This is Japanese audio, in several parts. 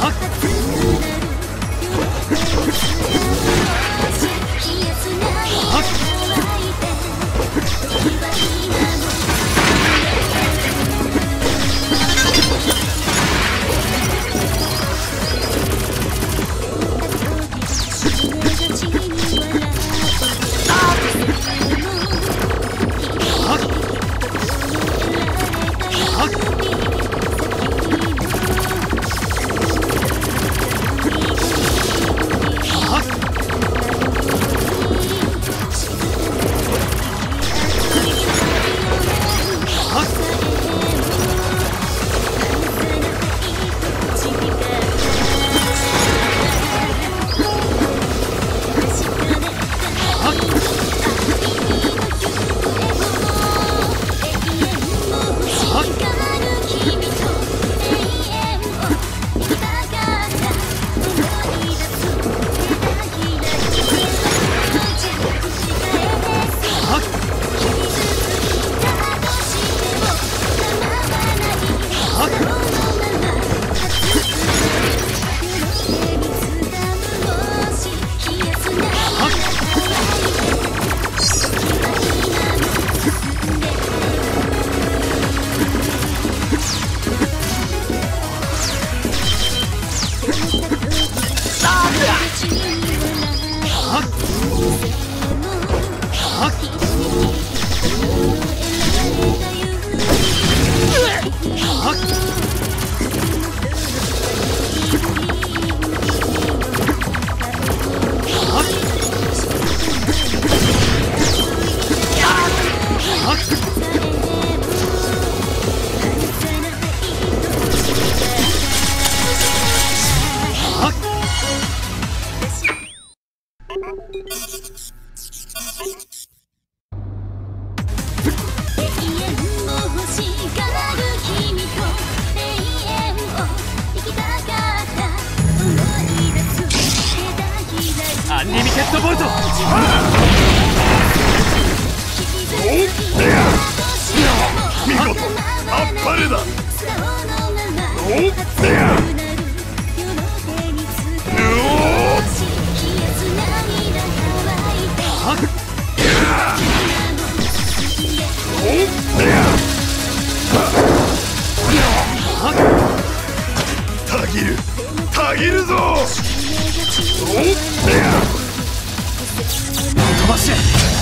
はっアンリミテッドボルト飛ばして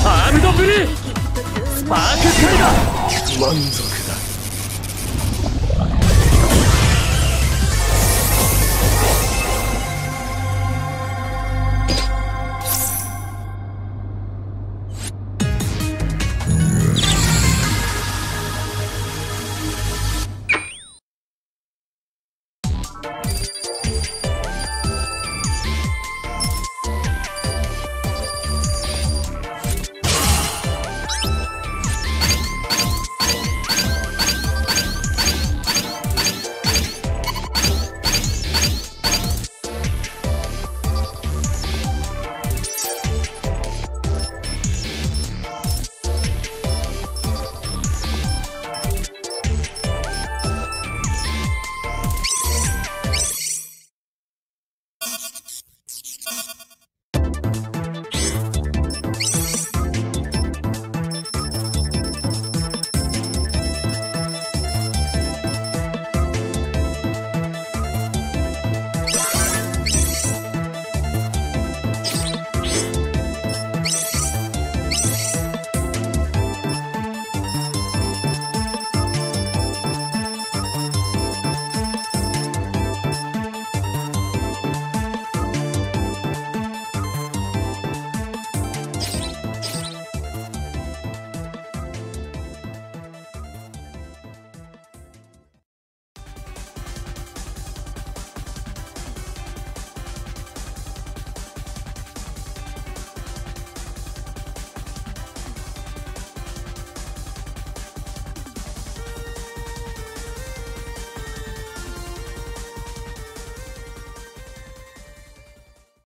アームドブリースパークカリバー満足